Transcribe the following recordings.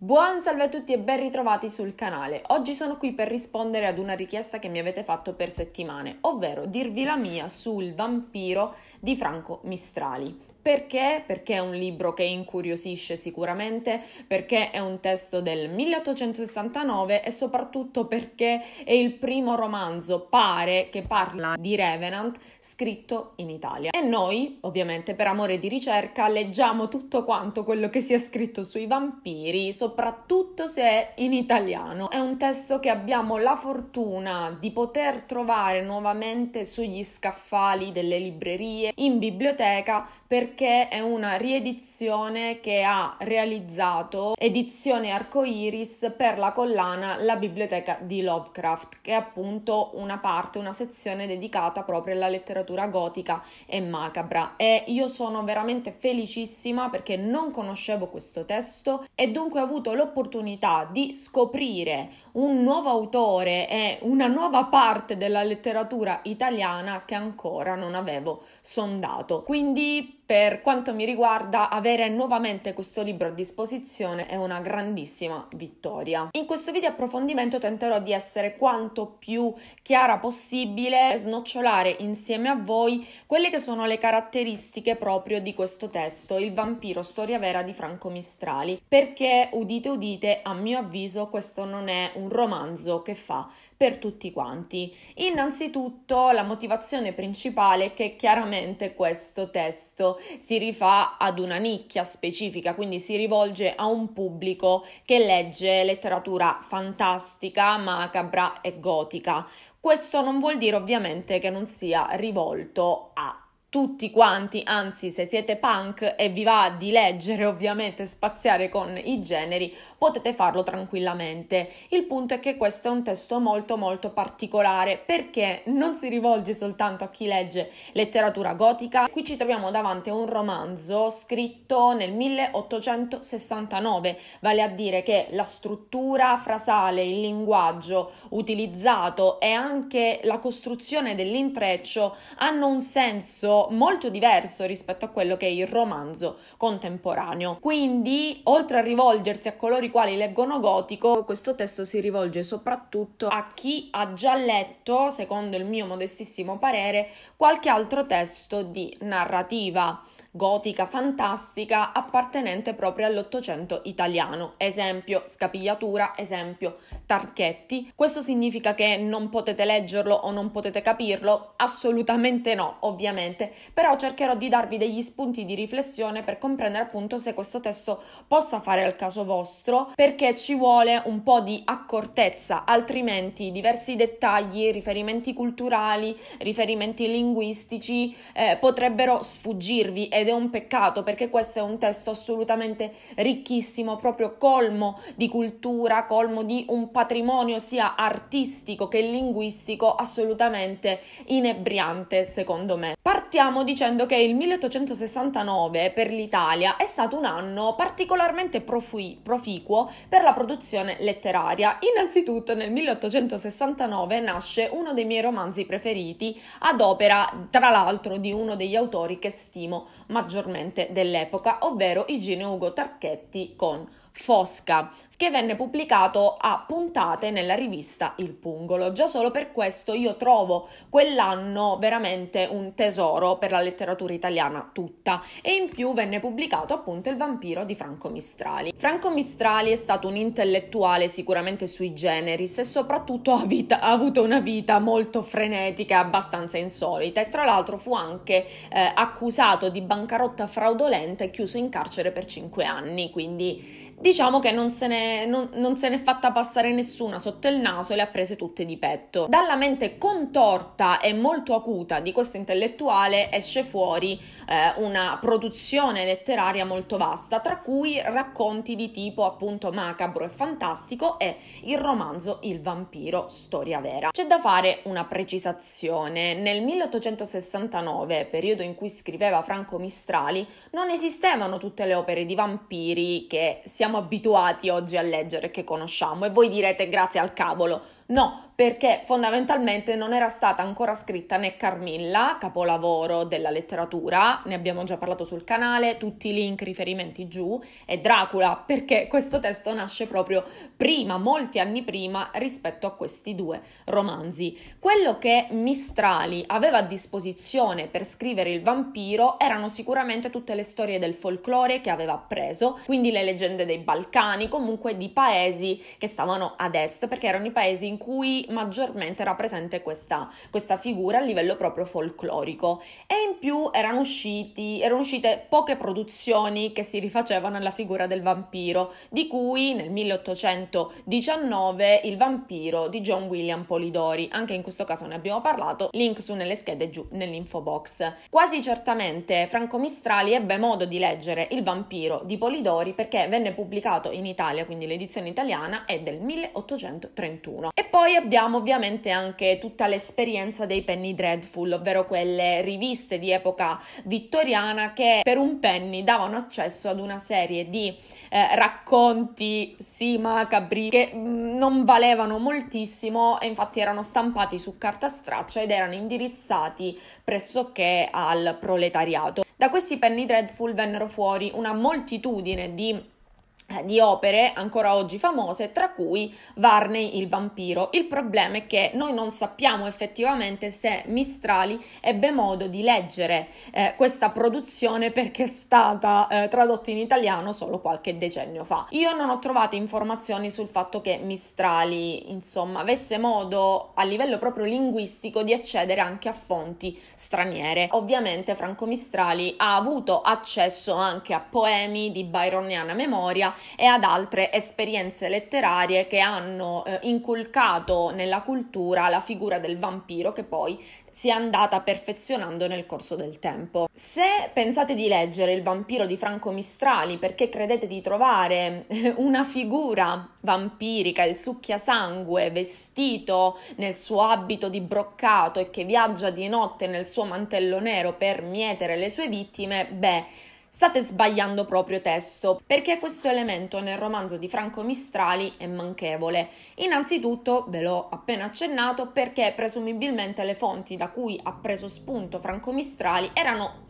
Buon salve a tutti e ben ritrovati sul canale. Oggi sono qui per rispondere ad una richiesta che mi avete fatto per settimane, ovvero dirvi la mia sul vampiro di Franco Mistrali. Perché? Perché è un libro che incuriosisce sicuramente, perché è un testo del 1869 e soprattutto perché è il primo romanzo, pare, che parla di Revenant scritto in Italia. E noi, ovviamente per amore di ricerca, leggiamo tutto quanto quello che si è scritto sui vampiri, soprattutto se è in italiano. È un testo che abbiamo la fortuna di poter trovare nuovamente sugli scaffali delle librerie, in biblioteca, perché perché è una riedizione che ha realizzato Edizione Arcoiris per la collana La biblioteca di Lovecraft, che è appunto una parte, una sezione dedicata proprio alla letteratura gotica e macabra. E io sono veramente felicissima perché non conoscevo questo testo e dunque ho avuto l'opportunità di scoprire un nuovo autore e una nuova parte della letteratura italiana che ancora non avevo sondato. Quindi per quanto mi riguarda, avere nuovamente questo libro a disposizione è una grandissima vittoria. In questo video approfondimento tenterò di essere quanto più chiara possibile e snocciolare insieme a voi quelle che sono le caratteristiche proprio di questo testo, Il vampiro storia vera di Franco Mistrali, perché udite udite, a mio avviso questo non è un romanzo che fa per tutti quanti. Innanzitutto la motivazione principale è che chiaramente questo testo si rifà ad una nicchia specifica, quindi si rivolge a un pubblico che legge letteratura fantastica, macabra e gotica. Questo non vuol dire ovviamente che non sia rivolto a tutti quanti, anzi se siete punk e vi va di leggere ovviamente spaziare con i generi, potete farlo tranquillamente. Il punto è che questo è un testo molto molto particolare perché non si rivolge soltanto a chi legge letteratura gotica, qui ci troviamo davanti a un romanzo scritto nel 1869, vale a dire che la struttura frasale, il linguaggio utilizzato e anche la costruzione dell'intreccio hanno un senso molto diverso rispetto a quello che è il romanzo contemporaneo. Quindi, oltre a rivolgersi a coloro i quali leggono gotico, questo testo si rivolge soprattutto a chi ha già letto, secondo il mio modestissimo parere, qualche altro testo di narrativa gotica fantastica appartenente proprio all'Ottocento italiano. Esempio scapigliatura, esempio Tarchetti. Questo significa che non potete leggerlo o non potete capirlo? Assolutamente no, ovviamente, però cercherò di darvi degli spunti di riflessione per comprendere appunto se questo testo possa fare al caso vostro, perché ci vuole un po' di accortezza, altrimenti diversi dettagli, riferimenti culturali, riferimenti linguistici eh, potrebbero sfuggirvi ed è un peccato perché questo è un testo assolutamente ricchissimo, proprio colmo di cultura, colmo di un patrimonio sia artistico che linguistico assolutamente inebriante secondo me. Partiamo dicendo che il 1869 per l'Italia è stato un anno particolarmente profui- proficuo per la produzione letteraria. Innanzitutto nel 1869 nasce uno dei miei romanzi preferiti ad opera tra l'altro di uno degli autori che stimo maggiormente dell'epoca, ovvero Igino Ugo Tarchetti con Fosca, che venne pubblicato a puntate nella rivista Il Pungolo. Già solo per questo io trovo quell'anno veramente un tesoro per la letteratura italiana tutta e in più venne pubblicato appunto Il vampiro di Franco Mistrali. Franco Mistrali è stato un intellettuale sicuramente sui generis e soprattutto ha, vita, ha avuto una vita molto frenetica e abbastanza insolita e tra l'altro fu anche eh, accusato di bancarotta fraudolenta e chiuso in carcere per cinque anni, quindi Diciamo che non se, ne, non, non se n'è fatta passare nessuna sotto il naso e le ha prese tutte di petto. Dalla mente contorta e molto acuta di questo intellettuale esce fuori eh, una produzione letteraria molto vasta, tra cui racconti di tipo appunto macabro e fantastico e il romanzo Il vampiro, storia vera. C'è da fare una precisazione. Nel 1869, periodo in cui scriveva Franco Mistrali, non esistevano tutte le opere di vampiri che siamo siamo abituati oggi a leggere, che conosciamo. E voi direte grazie al cavolo. No, perché fondamentalmente non era stata ancora scritta né Carmilla, capolavoro della letteratura, ne abbiamo già parlato sul canale, tutti i link, riferimenti giù, e Dracula, perché questo testo nasce proprio prima, molti anni prima, rispetto a questi due romanzi. Quello che Mistrali aveva a disposizione per scrivere il vampiro erano sicuramente tutte le storie del folklore che aveva appreso, quindi le leggende dei Balcani, comunque di paesi che stavano ad est, perché erano i paesi in cui maggiormente era presente questa, questa figura a livello proprio folclorico e in più erano, usciti, erano uscite poche produzioni che si rifacevano alla figura del vampiro, di cui nel 1819 il vampiro di John William Polidori, anche in questo caso ne abbiamo parlato, link su nelle schede giù nell'info box. Quasi certamente Franco Mistrali ebbe modo di leggere Il vampiro di Polidori perché venne pubblicato in Italia, quindi l'edizione italiana è del 1831. E poi abbiamo ovviamente anche tutta l'esperienza dei penny dreadful, ovvero quelle riviste di epoca vittoriana che per un penny davano accesso ad una serie di eh, racconti sì macabri che mh, mm, non valevano moltissimo e infatti erano stampati su carta straccia ed erano indirizzati pressoché al proletariato. Da questi penny dreadful vennero fuori una moltitudine di di opere ancora oggi famose, tra cui Varney il vampiro. Il problema è che noi non sappiamo effettivamente se Mistrali ebbe modo di leggere eh, questa produzione perché è stata eh, tradotta in italiano solo qualche decennio fa. Io non ho trovato informazioni sul fatto che Mistrali, insomma, avesse modo a livello proprio linguistico di accedere anche a fonti straniere. Ovviamente Franco Mistrali ha avuto accesso anche a poemi di byroniana memoria e ad altre esperienze letterarie che hanno eh, inculcato nella cultura la figura del vampiro che poi si è andata perfezionando nel corso del tempo. Se pensate di leggere Il vampiro di Franco Mistrali perché credete di trovare eh, una figura vampirica, il succhiasangue, vestito nel suo abito di broccato e che viaggia di notte nel suo mantello nero per mietere le sue vittime, beh, State sbagliando proprio testo, perché questo elemento nel romanzo di Franco Mistrali è manchevole. Innanzitutto, ve l'ho appena accennato, perché presumibilmente le fonti da cui ha preso spunto Franco Mistrali erano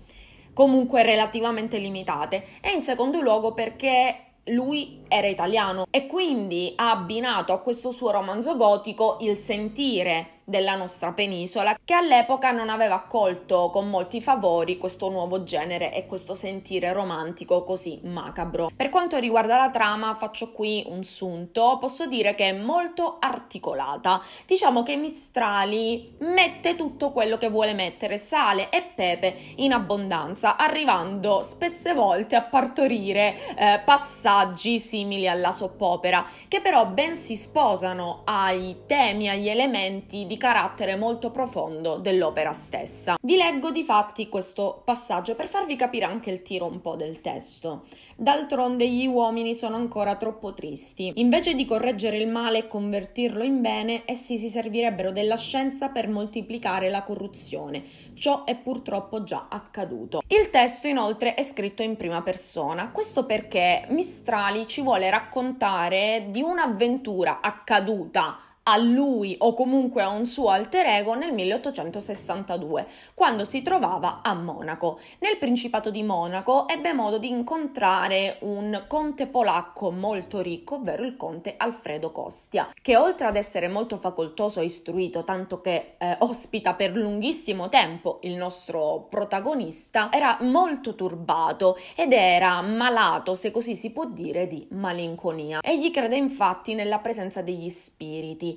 comunque relativamente limitate e in secondo luogo perché lui era italiano e quindi ha abbinato a questo suo romanzo gotico il sentire della nostra penisola, che all'epoca non aveva accolto con molti favori questo nuovo genere e questo sentire romantico così macabro. Per quanto riguarda la trama, faccio qui un sunto, posso dire che è molto articolata. Diciamo che Mistrali mette tutto quello che vuole mettere, sale e pepe in abbondanza, arrivando spesse volte a partorire eh, passaggi simili alla soppopera, che però ben si sposano ai temi, agli elementi di carattere molto profondo dell'opera stessa. Vi leggo di fatti questo passaggio per farvi capire anche il tiro un po' del testo. D'altronde gli uomini sono ancora troppo tristi. Invece di correggere il male e convertirlo in bene, essi si servirebbero della scienza per moltiplicare la corruzione. Ciò è purtroppo già accaduto. Il testo inoltre è scritto in prima persona, questo perché Mistrali ci vuole raccontare di un'avventura accaduta a lui o comunque a un suo alter ego nel 1862, quando si trovava a Monaco. Nel Principato di Monaco ebbe modo di incontrare un conte polacco molto ricco, ovvero il conte Alfredo Costia, che oltre ad essere molto facoltoso e istruito, tanto che eh, ospita per lunghissimo tempo il nostro protagonista, era molto turbato ed era malato, se così si può dire, di malinconia. Egli crede infatti nella presenza degli spiriti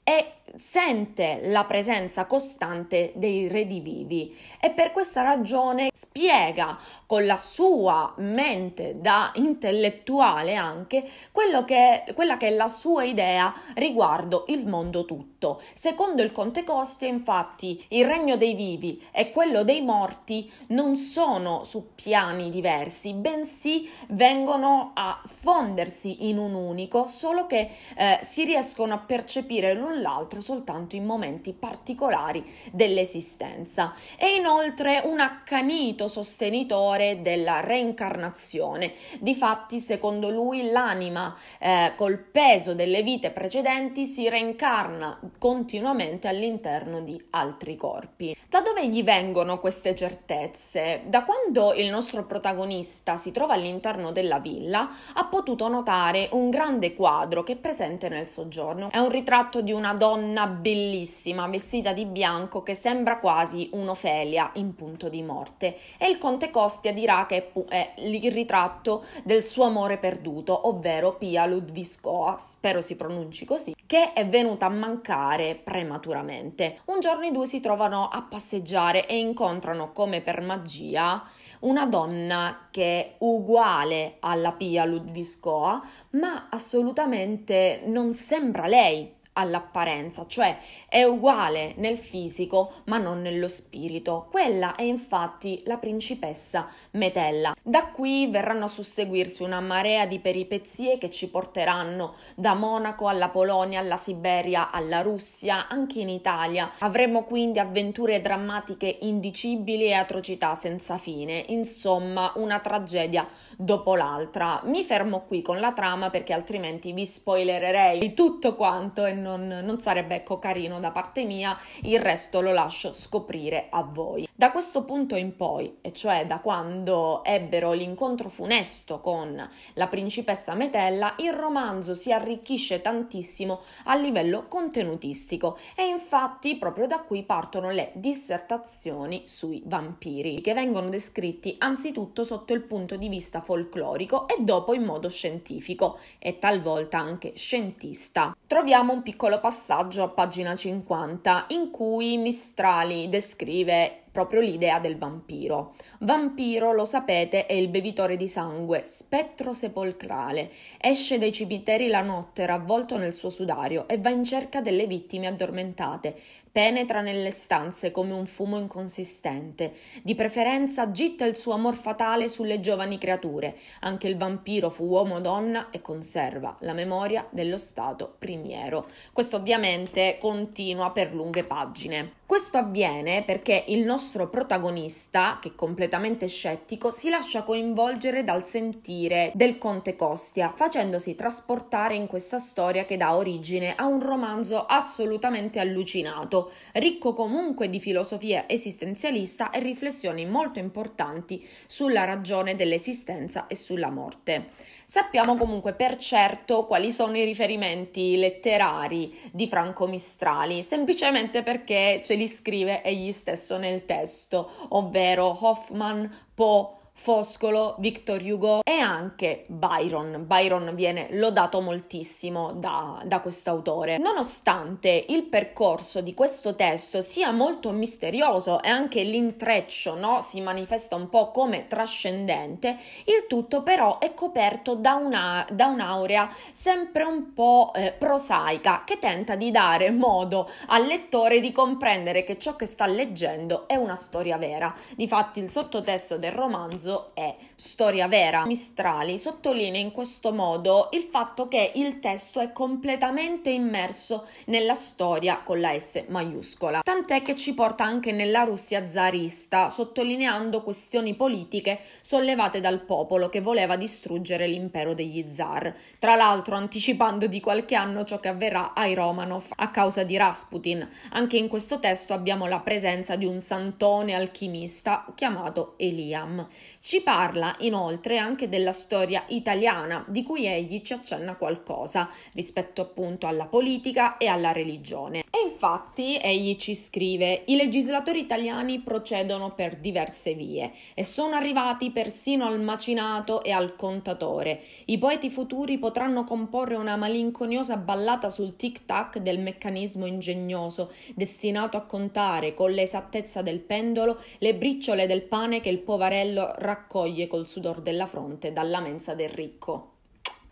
e sente la presenza costante dei redivivi e per questa ragione spiega con la sua mente da intellettuale anche che, quella che è la sua idea riguardo il mondo tutto. Secondo il Conte Costi, infatti, il regno dei vivi e quello dei morti non sono su piani diversi, bensì vengono a fondersi in un unico, solo che eh, si riescono a percepire l'un con l'altro soltanto in momenti particolari dell'esistenza. E inoltre un accanito sostenitore della reincarnazione. Difatti, secondo lui, l'anima eh, col peso delle vite precedenti si reincarna continuamente all'interno di altri corpi. Da dove gli vengono queste certezze? Da quando il nostro protagonista si trova all'interno della villa, ha potuto notare un grande quadro che è presente nel soggiorno. È un ritratto di una donna bellissima, vestita di bianco, che sembra quasi un'Ofelia in punto di morte. E il conte Costia dirà che è il ritratto del suo amore perduto, ovvero Pia Ludviskoa, spero si pronunci così, che è venuta a mancare prematuramente. Un giorno i due si trovano a passeggiare e incontrano come per magia una donna che è uguale alla Pia Ludviskoa, ma assolutamente non sembra lei all'apparenza, cioè è uguale nel fisico ma non nello spirito. Quella è infatti la principessa Metella. Da qui verranno a susseguirsi una marea di peripezie che ci porteranno da Monaco alla Polonia, alla Siberia, alla Russia, anche in Italia. Avremo quindi avventure drammatiche indicibili e atrocità senza fine, insomma una tragedia dopo l'altra. Mi fermo qui con la trama perché altrimenti vi spoilererei tutto quanto e non, non sarebbe ecco carino da parte mia, il resto lo lascio scoprire a voi. Da questo punto in poi, e cioè da quando ebbero l'incontro funesto con la principessa Metella, il romanzo si arricchisce tantissimo a livello contenutistico e infatti proprio da qui partono le dissertazioni sui vampiri, che vengono descritti anzitutto sotto il punto di vista folclorico e dopo in modo scientifico e talvolta anche scientista. Troviamo un piccolo passaggio a pagina 50 in cui Mistrali descrive proprio l'idea del vampiro. Vampiro, lo sapete, è il bevitore di sangue, spettro sepolcrale. Esce dai cimiteri la notte ravvolto nel suo sudario e va in cerca delle vittime addormentate. Penetra nelle stanze come un fumo inconsistente. Di preferenza gitta il suo amor fatale sulle giovani creature. Anche il vampiro fu uomo o donna e conserva la memoria dello stato primiero. Questo ovviamente continua per lunghe pagine. Questo avviene perché il nostro protagonista, che è completamente scettico, si lascia coinvolgere dal sentire del conte Costia, facendosi trasportare in questa storia che dà origine a un romanzo assolutamente allucinato, ricco comunque di filosofia esistenzialista e riflessioni molto importanti sulla ragione dell'esistenza e sulla morte. Sappiamo comunque per certo quali sono i riferimenti letterari di Franco Mistrali, semplicemente perché ce li scrive egli stesso nel testo, ovvero Hoffman, Poe, Foscolo, Victor Hugo e anche Byron. Byron viene lodato moltissimo da, da quest'autore. Nonostante il percorso di questo testo sia molto misterioso e anche l'intreccio no, si manifesta un po' come trascendente, il tutto però è coperto da, una, da un'aurea sempre un po' eh, prosaica che tenta di dare modo al lettore di comprendere che ciò che sta leggendo è una storia vera. Difatti il sottotesto del romanzo romanzo è storia vera. Mistrali sottolinea in questo modo il fatto che il testo è completamente immerso nella storia con la S maiuscola, tant'è che ci porta anche nella Russia zarista, sottolineando questioni politiche sollevate dal popolo che voleva distruggere l'impero degli zar, tra l'altro anticipando di qualche anno ciò che avverrà ai Romanov a causa di Rasputin. Anche in questo testo abbiamo la presenza di un santone alchimista chiamato Eliam. Ci parla inoltre anche della storia italiana, di cui egli ci accenna qualcosa rispetto appunto alla politica e alla religione. E infatti egli ci scrive: I legislatori italiani procedono per diverse vie e sono arrivati persino al macinato e al contatore. I poeti futuri potranno comporre una malinconiosa ballata sul tic-tac del meccanismo ingegnoso, destinato a contare con l'esattezza del pendolo le briciole del pane che il poverello raccoglie col sudor della fronte dalla mensa del ricco.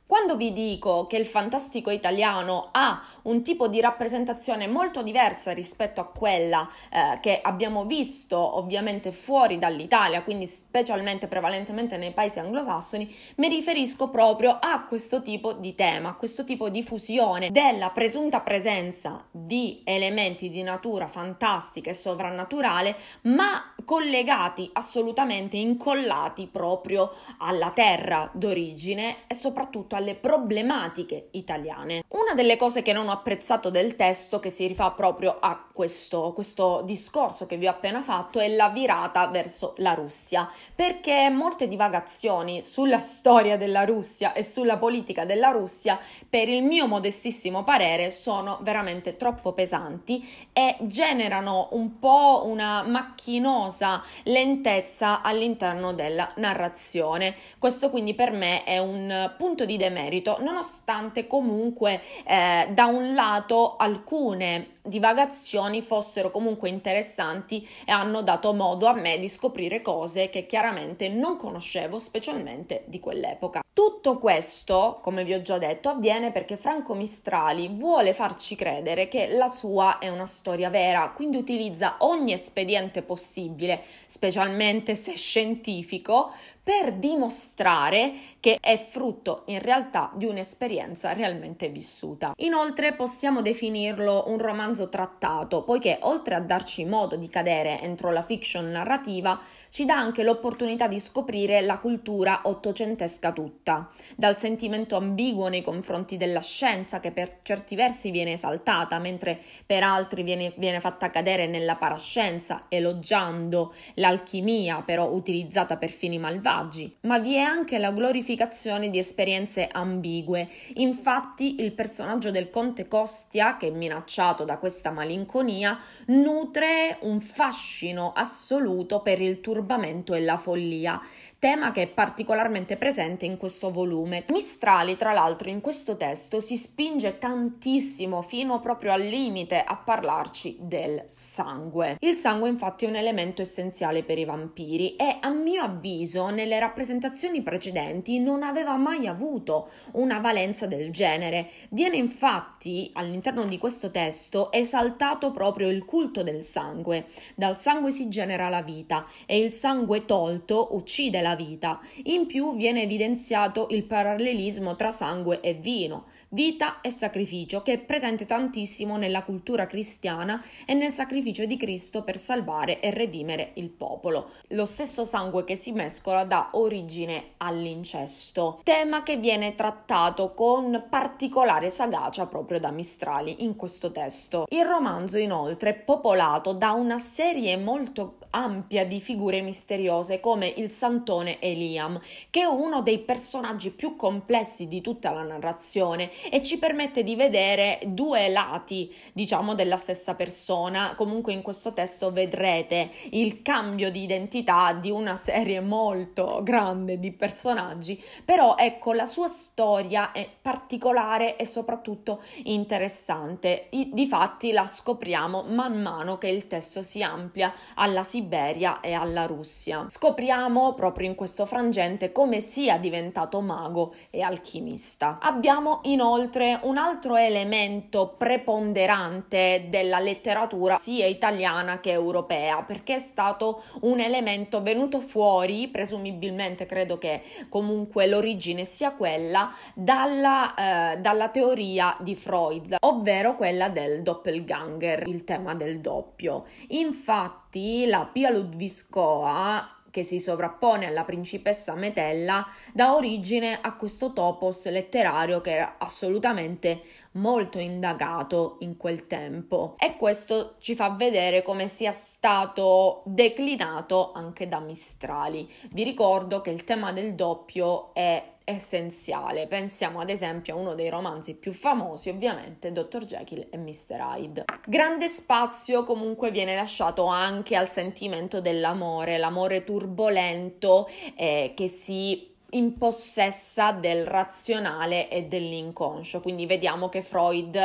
Quando vi dico che il fantastico italiano ha un tipo di rappresentazione molto diversa rispetto a quella eh, che abbiamo visto ovviamente fuori dall'Italia, quindi specialmente prevalentemente nei paesi anglosassoni, mi riferisco proprio a questo tipo di tema, a questo tipo di fusione della presunta presenza di elementi di natura fantastica e sovrannaturale, ma collegati assolutamente incollati proprio alla terra d'origine e soprattutto alle problematiche italiane. Una delle cose che non ho apprezzato del testo, che si rifà proprio a questo, questo discorso che vi ho appena fatto, è la virata verso la Russia, perché molte divagazioni sulla storia della Russia e sulla politica della Russia, per il mio modestissimo parere, sono veramente troppo pesanti e generano un po' una macchinosa lentezza all'interno della narrazione. Questo quindi per me è un punto di demerito, nonostante comunque eh, da un lato alcune divagazioni fossero comunque interessanti e hanno dato modo a me di scoprire cose che chiaramente non conoscevo, specialmente di quell'epoca. Tutto questo, come vi ho già detto, avviene perché Franco Mistrali vuole farci credere che la sua è una storia vera, quindi utilizza ogni espediente possibile, specialmente se scientifico, per dimostrare che è frutto in realtà di un'esperienza realmente vissuta. Inoltre possiamo definirlo un romanzo trattato, poiché oltre a darci modo di cadere entro la fiction narrativa, ci dà anche l'opportunità di scoprire la cultura ottocentesca tutta, dal sentimento ambiguo nei confronti della scienza che per certi versi viene esaltata, mentre per altri viene, viene fatta cadere nella parascienza, elogiando l'alchimia però utilizzata per fini malvagi messaggi, ma vi è anche la glorificazione di esperienze ambigue. Infatti il personaggio del conte Costia, che è minacciato da questa malinconia, nutre un fascino assoluto per il turbamento e la follia tema che è particolarmente presente in questo volume. Mistrali, tra l'altro, in questo testo si spinge tantissimo, fino proprio al limite, a parlarci del sangue. Il sangue, infatti, è un elemento essenziale per i vampiri e, a mio avviso, nelle rappresentazioni precedenti non aveva mai avuto una valenza del genere. Viene infatti, all'interno di questo testo, esaltato proprio il culto del sangue. Dal sangue si genera la vita e il sangue tolto uccide la vita. In più viene evidenziato il parallelismo tra sangue e vino, vita e sacrificio, che è presente tantissimo nella cultura cristiana e nel sacrificio di Cristo per salvare e redimere il popolo. Lo stesso sangue che si mescola dà origine all'incesto, tema che viene trattato con particolare sagacia proprio da Mistrali in questo testo. Il romanzo inoltre è popolato da una serie molto ampia di figure misteriose come il santone Eliam, che è uno dei personaggi più complessi di tutta la narrazione e ci permette di vedere due lati, diciamo, della stessa persona. Comunque in questo testo vedrete il cambio di identità di una serie molto grande di personaggi, però ecco, la sua storia è particolare e soprattutto interessante. I, difatti la scopriamo man mano che il testo si amplia alla Siberia e alla Russia. Scopriamo proprio in questo frangente come sia diventato mago e alchimista. Abbiamo inoltre un altro elemento preponderante della letteratura sia italiana che europea, perché è stato un elemento venuto fuori, presumibilmente credo che comunque l'origine sia quella, dalla, eh, dalla teoria di Freud, ovvero quella del doppelganger, il tema del doppio. Infatti la Pia Ludviskoa che si sovrappone alla principessa Metella, dà origine a questo topos letterario che era assolutamente molto indagato in quel tempo e questo ci fa vedere come sia stato declinato anche da Mistrali. Vi ricordo che il tema del doppio è essenziale. Pensiamo ad esempio a uno dei romanzi più famosi, ovviamente Dr. Jekyll e Mr. Hyde. Grande spazio comunque viene lasciato anche al sentimento dell'amore, l'amore turbolento eh, che si impossessa del razionale e dell'inconscio. Quindi vediamo che Freud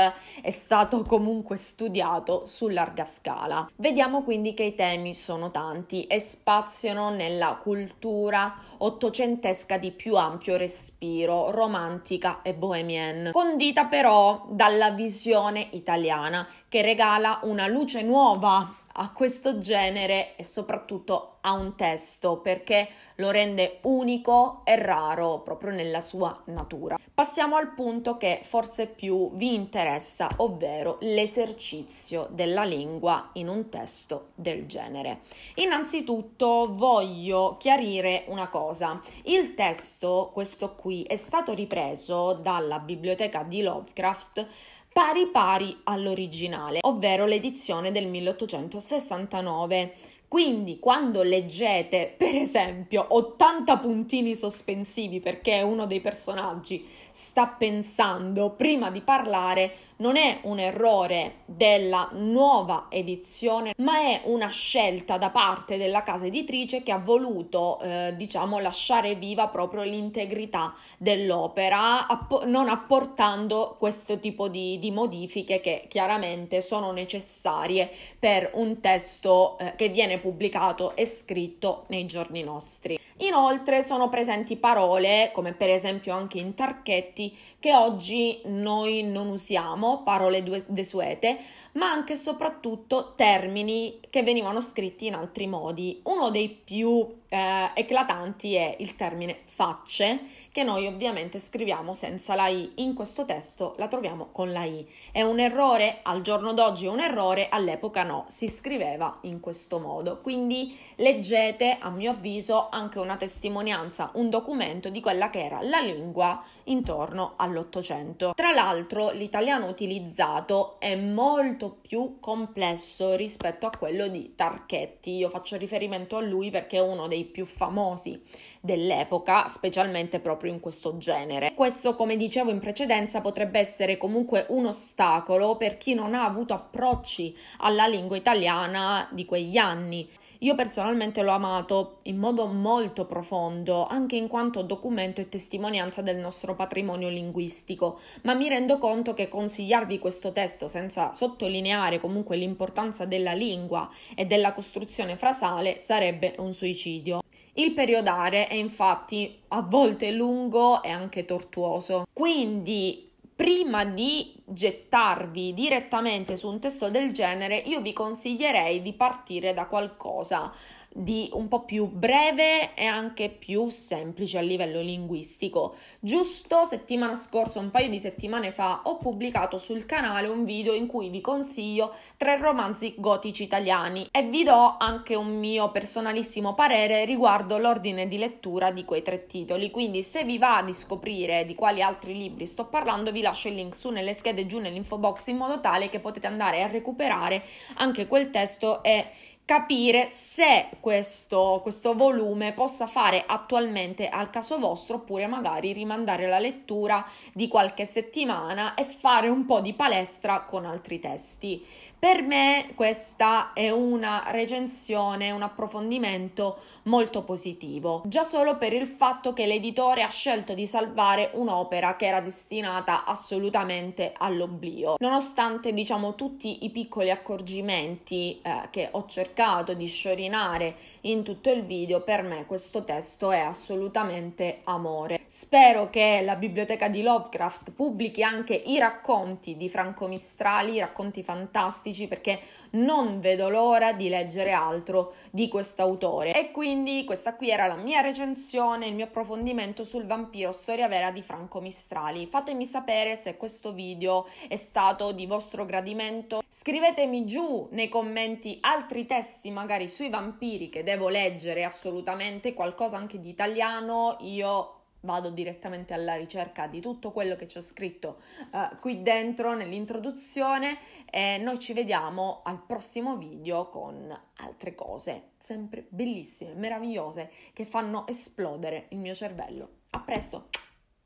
è stato comunque studiato su larga scala. Vediamo quindi che i temi sono tanti e spaziano nella cultura ottocentesca di più ampio respiro, romantica e bohemienne, condita però dalla visione italiana che regala una luce nuova a questo genere e soprattutto a un testo perché lo rende unico e raro proprio nella sua natura. Passiamo al punto che forse più vi interessa, ovvero l'esercizio della lingua in un testo del genere. Innanzitutto voglio chiarire una cosa. Il testo, questo qui, è stato ripreso dalla biblioteca di Lovecraft pari pari all'originale, ovvero l'edizione del 1869 quindi quando leggete, per esempio, 80 puntini sospensivi perché uno dei personaggi sta pensando prima di parlare, non è un errore della nuova edizione, ma è una scelta da parte della casa editrice che ha voluto, eh, diciamo, lasciare viva proprio l'integrità dell'opera, app- non apportando questo tipo di, di, modifiche che chiaramente sono necessarie per un testo eh, che viene pubblicato e scritto nei giorni nostri. Inoltre sono presenti parole, come per esempio anche in Tarchetti, che oggi noi non usiamo, parole desuete, ma anche e soprattutto termini che venivano scritti in altri modi. Uno dei più eh, eclatanti è il termine facce, che noi ovviamente scriviamo senza la i. In questo testo la troviamo con la i. È un errore? Al giorno d'oggi è un errore, all'epoca no, si scriveva in questo modo. Quindi leggete, a mio avviso, anche una testimonianza, un documento di quella che era la lingua intorno all'Ottocento. Tra l'altro, l'italiano utilizzato è molto più complesso rispetto a quello di Tarchetti. Io faccio riferimento a lui perché è uno dei più famosi dell'epoca, specialmente proprio in questo genere. Questo, come dicevo in precedenza, potrebbe essere comunque un ostacolo per chi non ha avuto approcci alla lingua italiana di quegli anni. Io personalmente l'ho amato in modo molto profondo, anche in quanto documento e testimonianza del nostro patrimonio linguistico, ma mi rendo conto che consigliarvi questo testo senza sottolineare comunque l'importanza della lingua e della costruzione frasale sarebbe un suicidio. Il periodare è infatti a volte lungo e anche tortuoso, quindi prima di gettarvi direttamente su un testo del genere, io vi consiglierei di partire da qualcosa di un po' più breve e anche più semplice a livello linguistico. Giusto settimana scorsa, un paio di settimane fa, ho pubblicato sul canale un video in cui vi consiglio tre romanzi gotici italiani e vi do anche un mio personalissimo parere riguardo l'ordine di lettura di quei tre titoli. Quindi, se vi va di scoprire di quali altri libri sto parlando, vi lascio il link su nelle schede giù nell'info box in modo tale che potete andare a recuperare anche quel testo e capire se questo, questo, volume possa fare attualmente al caso vostro oppure magari rimandare la lettura di qualche settimana e fare un po' di palestra con altri testi. Per me questa è una recensione, un approfondimento molto positivo, già solo per il fatto che l'editore ha scelto di salvare un'opera che era destinata assolutamente all'oblio. Nonostante diciamo tutti i piccoli accorgimenti eh, che ho cercato di sciorinare in tutto il video, per me questo testo è assolutamente amore. Spero che la biblioteca di Lovecraft pubblichi anche i racconti di Franco Mistrali, racconti fantastici fantastici perché non vedo l'ora di leggere altro di quest'autore. E quindi questa qui era la mia recensione, il mio approfondimento sul vampiro storia vera di Franco Mistrali. Fatemi sapere se questo video è stato di vostro gradimento. Scrivetemi giù nei commenti altri testi magari sui vampiri che devo leggere assolutamente, qualcosa anche di italiano. Io vado direttamente alla ricerca di tutto quello che c'è scritto uh, qui dentro nell'introduzione e noi ci vediamo al prossimo video con altre cose sempre bellissime, meravigliose che fanno esplodere il mio cervello. A presto.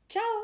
Ciao!